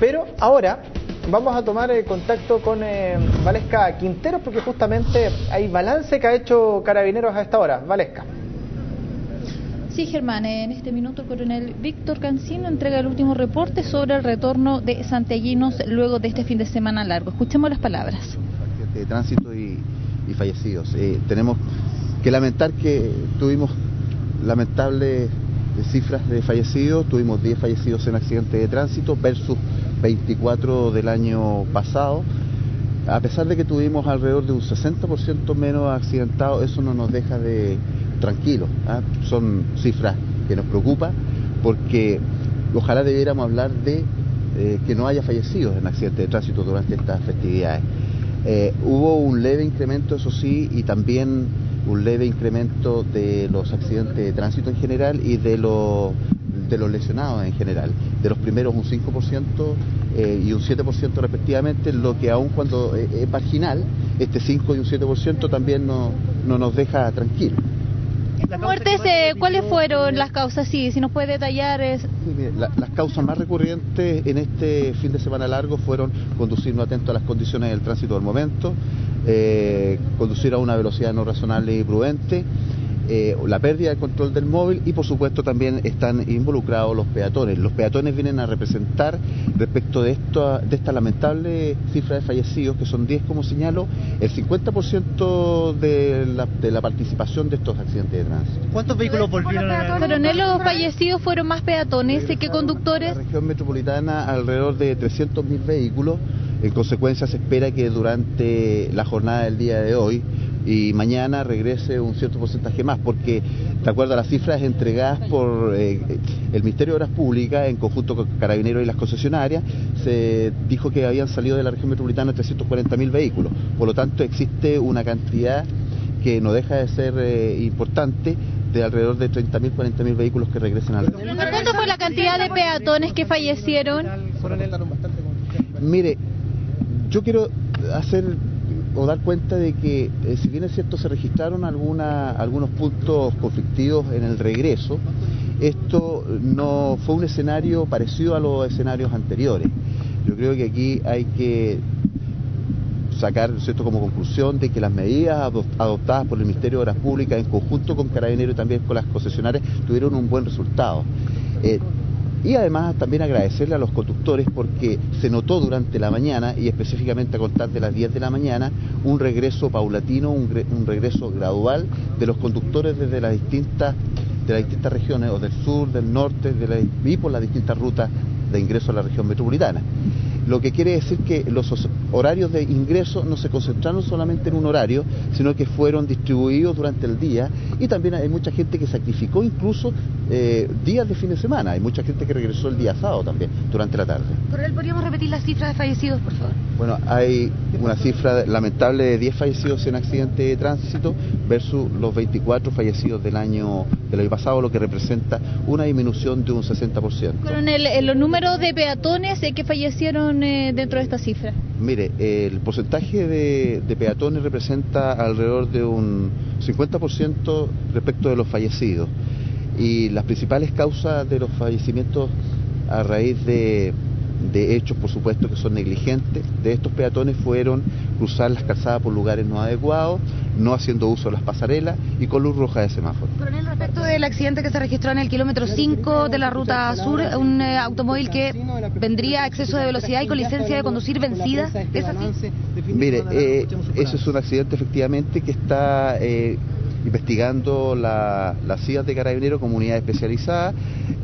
Pero ahora vamos a tomar eh, contacto con eh, Valesca Quinteros porque justamente hay balance que ha hecho Carabineros a esta hora. Valesca. Sí, Germán, en este minuto el coronel Víctor Cancino entrega el último reporte sobre el retorno de santiaguinos luego de este fin de semana largo. Escuchemos las palabras. De tránsito y, fallecidos. Eh, tenemos que lamentar que tuvimos lamentables cifras de fallecidos, tuvimos 10 fallecidos en accidentes de tránsito versus 24 del año pasado. A pesar de que tuvimos alrededor de un 60% menos accidentados, eso no nos deja de tranquilos. ¿ah? Son cifras que nos preocupan porque ojalá debiéramos hablar de eh, que no haya fallecidos en accidentes de tránsito durante estas festividades. Eh, hubo un leve incremento, eso sí, y también un leve incremento de los accidentes de tránsito en general y de los, de los lesionados en general. De los primeros un 5% eh, y un 7% respectivamente, lo que aun cuando es marginal, este 5 y un 7% también no, no nos deja tranquilos muertes, eh, ¿cuáles fueron las causas? Sí, si nos puede detallar. Es... las causas más recurrentes en este fin de semana largo fueron conducir no atento a las condiciones del tránsito del momento, eh, conducir a una velocidad no razonable y prudente, eh, la pérdida de control del móvil y por supuesto también están involucrados los peatones. Los peatones vienen a representar respecto de, esto, de esta lamentable cifra de fallecidos, que son 10 como señalo, el 50% de la, de la participación de estos accidentes de tránsito. ¿Cuántos vehículos volvieron a Coronel, los fallecidos fueron más peatones que conductores. En la región metropolitana alrededor de 300.000 vehículos. En consecuencia se espera que durante la jornada del día de hoy y mañana regrese un cierto porcentaje más, porque de acuerdo a las cifras entregadas por eh, el Ministerio de Obras Públicas en conjunto con Carabineros y las concesionarias, se dijo que habían salido de la región metropolitana 340.000 vehículos. Por lo tanto, existe una cantidad que no deja de ser eh, importante de alrededor de 30.000, 40.000 vehículos que regresan al... ¿Cuánto fue la cantidad de peatones que fallecieron? Mire, yo quiero hacer o dar cuenta de que, eh, si bien es cierto, se registraron alguna, algunos puntos conflictivos en el regreso, esto no fue un escenario parecido a los escenarios anteriores. Yo creo que aquí hay que sacar ¿cierto? como conclusión de que las medidas adoptadas por el Ministerio de Obras Públicas en conjunto con Carabineros y también con las concesionarias tuvieron un buen resultado. Eh, y además también agradecerle a los conductores porque se notó durante la mañana y específicamente a contar de las 10 de la mañana un regreso paulatino, un, regreso gradual de los conductores desde las distintas de las distintas regiones o del sur, del norte de y por las distintas rutas de ingreso a la región metropolitana lo que quiere decir que los horarios de ingreso no se concentraron solamente en un horario, sino que fueron distribuidos durante el día y también hay mucha gente que sacrificó incluso eh, días de fin de semana, hay mucha gente que regresó el día sábado también, durante la tarde. él ¿podríamos repetir las cifras de fallecidos, por favor? Bueno, hay una cifra lamentable de 10 fallecidos en accidente de tránsito versus los 24 fallecidos del año, del año pasado, lo que representa una disminución de un 60%. Coronel, los números de peatones que fallecieron eh, dentro de esta cifra? Mire, el porcentaje de, peatones representa alrededor de un 50% respecto de los fallecidos. Y las principales causas de los fallecimientos a raíz de de hechos, por supuesto, que son negligentes de estos peatones fueron cruzar las calzadas por lugares no adecuados, no haciendo uso de las pasarelas y con luz roja de semáforo. Coronel, respecto del accidente que se registró en el kilómetro 5 de la ruta sur, un eh, automóvil que vendría a exceso de velocidad y con licencia de conducir vencida, ¿es así? Mire, eh, eso es un accidente efectivamente que está... Eh, investigando la, las de carabinero como unidad especializada.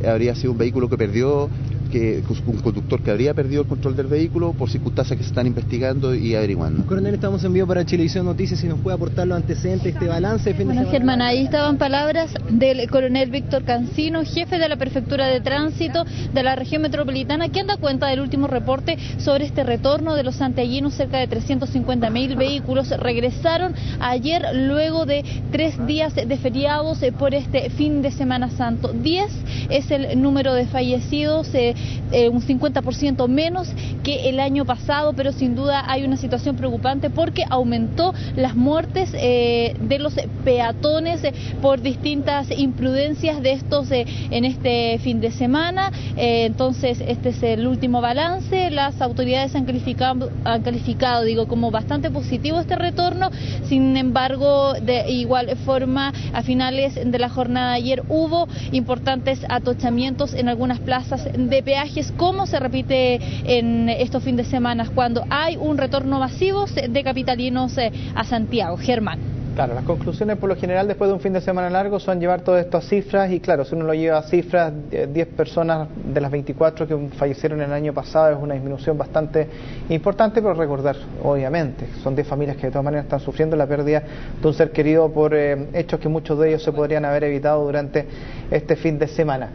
Habría sido un vehículo que perdió que un conductor que habría perdido el control del vehículo por circunstancias que se están investigando y averiguando. Coronel, estamos en vivo para Televisión Noticias, si nos puede aportar los antecedentes, este balance. bueno, Germán, ahí estaban palabras del coronel Víctor Cancino, jefe de la Prefectura de Tránsito de la región metropolitana, quien da cuenta del último reporte sobre este retorno de los santiaguinos. Cerca de 350 mil vehículos regresaron ayer luego de tres días de feriados por este fin de Semana Santo. 10 es el número de fallecidos. Eh, eh, un 50% menos que el año pasado, pero sin duda hay una situación preocupante porque aumentó las muertes eh, de los peatones por distintas imprudencias de estos en este fin de semana. entonces, este es el último balance. Las autoridades han calificado, han calificado, digo, como bastante positivo este retorno. Sin embargo, de igual forma, a finales de la jornada de ayer hubo importantes atochamientos en algunas plazas de peajes, como se repite en estos fines de semana cuando hay un retorno masivo de capitalinos eh, a Santiago. Germán. Claro, las conclusiones por lo general después de un fin de semana largo son llevar todas estas cifras y claro, si uno lo lleva a cifras, 10 personas de las 24 que fallecieron el año pasado es una disminución bastante importante, pero recordar, obviamente, son 10 familias que de todas maneras están sufriendo la pérdida de un ser querido por eh, hechos que muchos de ellos se podrían haber evitado durante este fin de semana.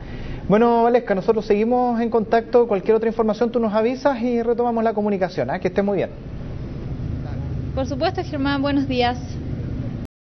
Bueno, Valesca, nosotros seguimos en contacto. Cualquier otra información tú nos avisas y retomamos la comunicación. ¿eh? Que esté muy bien. Por supuesto, Germán, buenos días.